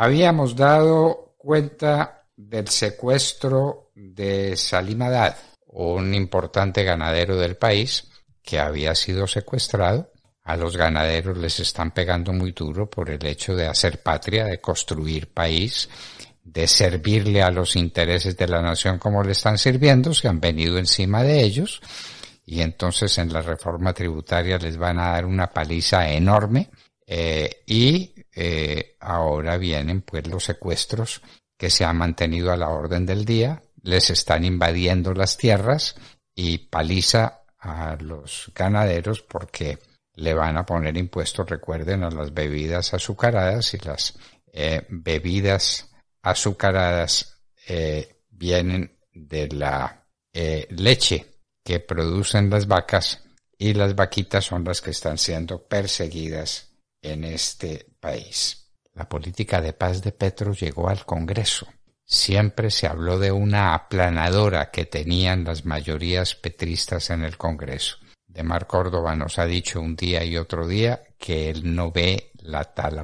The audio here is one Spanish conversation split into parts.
Habíamos dado cuenta del secuestro de Salim un importante ganadero del país que había sido secuestrado. A los ganaderos les están pegando muy duro por el hecho de hacer patria, de construir país, de servirle a los intereses de la nación como le están sirviendo, se han venido encima de ellos y entonces en la reforma tributaria les van a dar una paliza enorme eh, y eh, ahora vienen pues los secuestros que se han mantenido a la orden del día, les están invadiendo las tierras y paliza a los ganaderos porque le van a poner impuestos, recuerden, a las bebidas azucaradas y las eh, bebidas azucaradas vienen de la leche que producen las vacas y las vaquitas son las que están siendo perseguidas en este país. La política de paz de Petro llegó al Congreso. Siempre se habló de una aplanadora que tenían las mayorías petristas en el Congreso. De Mar Córdoba nos ha dicho un día y otro día que él no ve la tal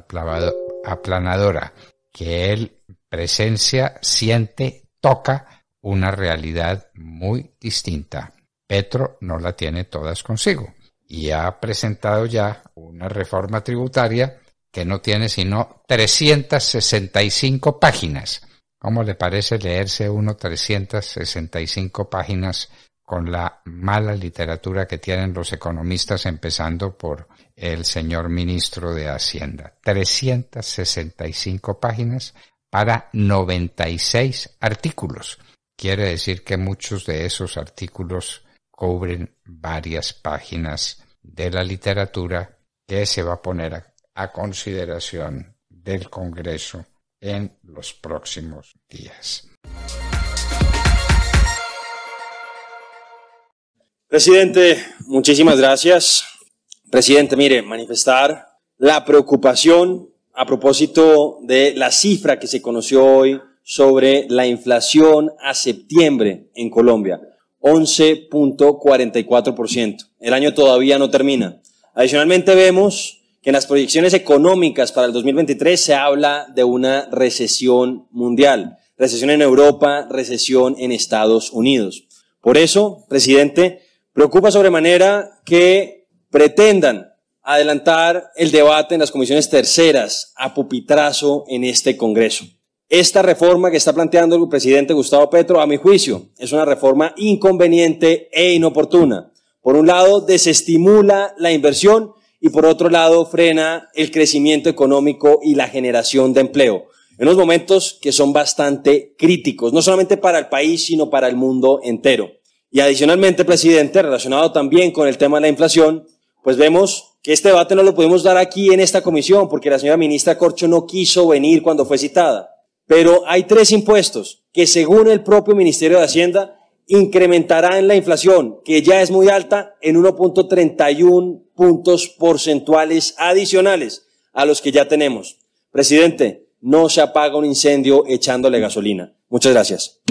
aplanadora, que él presencia, siente, toca una realidad muy distinta. Petro no la tiene todas consigo y ha presentado ya una reforma tributaria que no tiene sino 365 páginas. ¿Cómo le parece leerse uno 365 páginas con la mala literatura que tienen los economistas, empezando por el señor ministro de Hacienda? 365 páginas para 96 artículos. Quiere decir que muchos de esos artículos cubren varias páginas de la literatura que se va a poner a, consideración del Congreso en los próximos días. Presidente, muchísimas gracias. Presidente, mire, manifestar la preocupación a propósito de la cifra que se conoció hoy sobre la inflación a septiembre en Colombia. 11.44%. El año todavía no termina. Adicionalmente vemos que en las proyecciones económicas para el 2023 se habla de una recesión mundial, recesión en Europa, recesión en Estados Unidos. Por eso, presidente, preocupa sobremanera que pretendan adelantar el debate en las comisiones terceras a pupitrazo en este Congreso. Esta reforma que está planteando el presidente Gustavo Petro, a mi juicio, es una reforma inconveniente e inoportuna. Por un lado, desestimula la inversión y por otro lado, frena el crecimiento económico y la generación de empleo. En unos momentos que son bastante críticos, no solamente para el país, sino para el mundo entero. Y adicionalmente, presidente, relacionado también con el tema de la inflación, pues vemos que este debate no lo pudimos dar aquí en esta comisión porque la señora ministra Corcho no quiso venir cuando fue citada. Pero hay tres impuestos que según el propio Ministerio de Hacienda incrementarán la inflación, que ya es muy alta, en 1.31 puntos porcentuales adicionales a los que ya tenemos. Presidente, no se apaga un incendio echándole gasolina. Muchas gracias.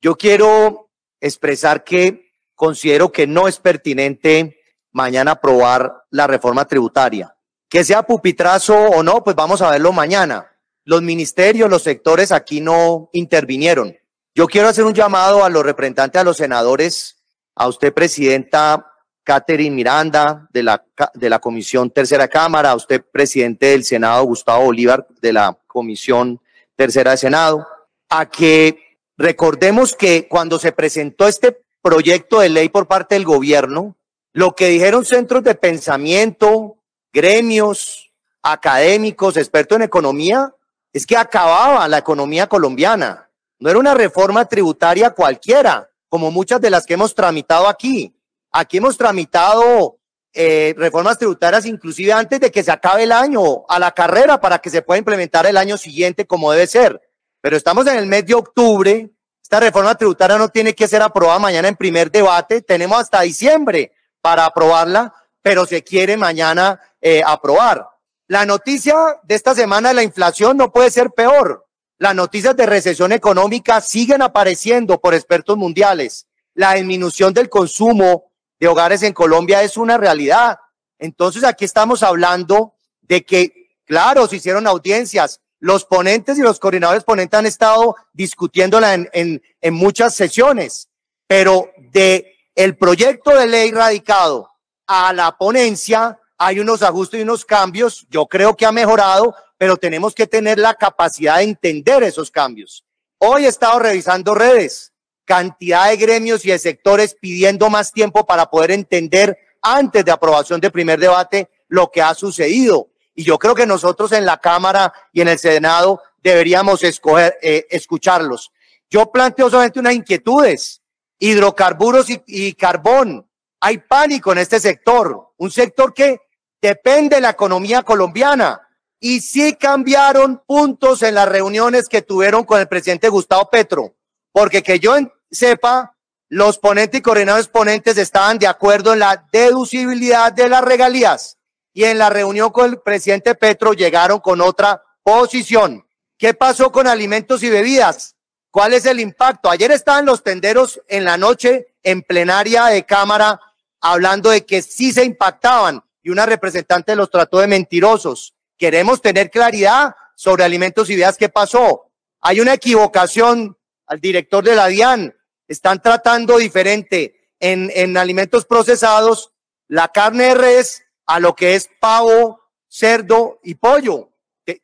Yo quiero expresar que considero que no es pertinente mañana aprobar la reforma tributaria. Que sea pupitrazo o no, pues vamos a verlo mañana. Los ministerios, los sectores aquí no intervinieron. Yo quiero hacer un llamado a los representantes, a los senadores, a usted, presidenta Catherine Miranda, de la, de la Comisión Tercera Cámara, a usted, presidente del Senado, Gustavo Bolívar, de la Comisión Tercera de Senado, a que recordemos que cuando se presentó este proyecto de ley por parte del gobierno, lo que dijeron centros de pensamiento, gremios académicos, expertos en economía, es que acababa la economía colombiana. No era una reforma tributaria cualquiera, como muchas de las que hemos tramitado aquí. Aquí hemos tramitado eh, reformas tributarias inclusive antes de que se acabe el año, a la carrera, para que se pueda implementar el año siguiente como debe ser. Pero estamos en el mes de octubre. Esta reforma tributaria no tiene que ser aprobada mañana en primer debate. Tenemos hasta diciembre para aprobarla, pero se quiere mañana eh, aprobar. La noticia de esta semana de la inflación no puede ser peor. Las noticias de recesión económica siguen apareciendo por expertos mundiales. La disminución del consumo de hogares en Colombia es una realidad. Entonces aquí estamos hablando de que Claro, se hicieron audiencias. Los ponentes y los coordinadores ponentes han estado discutiéndola en, en, en muchas sesiones, pero de el proyecto de ley radicado a la ponencia hay unos ajustes y unos cambios. Yo creo que ha mejorado, pero tenemos que tener la capacidad de entender esos cambios. Hoy he estado revisando redes, cantidad de gremios y de sectores pidiendo más tiempo para poder entender antes de aprobación de primer debate lo que ha sucedido. Y yo creo que nosotros en la Cámara y en el Senado deberíamos escoger, eh, escucharlos. Yo planteo solamente unas inquietudes. Hidrocarburos y, y carbón. Hay pánico en este sector, un sector que depende de la economía colombiana. Y sí cambiaron puntos en las reuniones que tuvieron con el presidente Gustavo Petro, porque que yo sepa, los ponentes y coordinadores ponentes estaban de acuerdo en la deducibilidad de las regalías y en la reunión con el presidente Petro llegaron con otra posición. ¿Qué pasó con alimentos y bebidas? ¿Cuál es el impacto? Ayer estaban los tenderos en la noche en plenaria de Cámara hablando de que sí se impactaban y una representante los trató de mentirosos. Queremos tener claridad sobre alimentos y bebidas. ¿Qué pasó? Hay una equivocación al director de la DIAN. Están tratando diferente en, en alimentos procesados la carne de res a lo que es pavo, cerdo y pollo.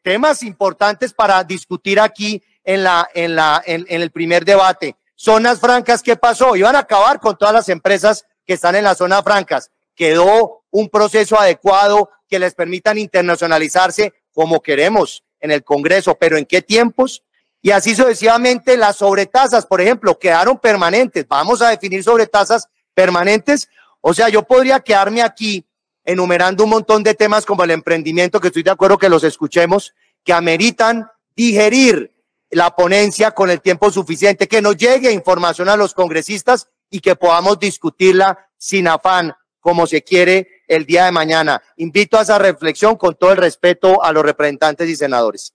temas importantes para discutir aquí en, la, en, la, en, en el primer debate. Zonas francas, ¿qué pasó? Iban a acabar con todas las empresas que están en las zonas francas. Quedó un proceso adecuado que les permitan internacionalizarse como queremos en el Congreso, pero ¿en qué tiempos? Y así sucesivamente las sobretasas, por ejemplo, quedaron permanentes. Vamos a definir sobretasas permanentes. O sea, yo podría quedarme aquí enumerando un montón de temas como el emprendimiento, que estoy de acuerdo que los escuchemos, que ameritan digerir la ponencia con el tiempo suficiente, que nos llegue información a los congresistas y que podamos discutirla sin afán, como se quiere el día de mañana. Invito a esa reflexión con todo el respeto a los representantes y senadores.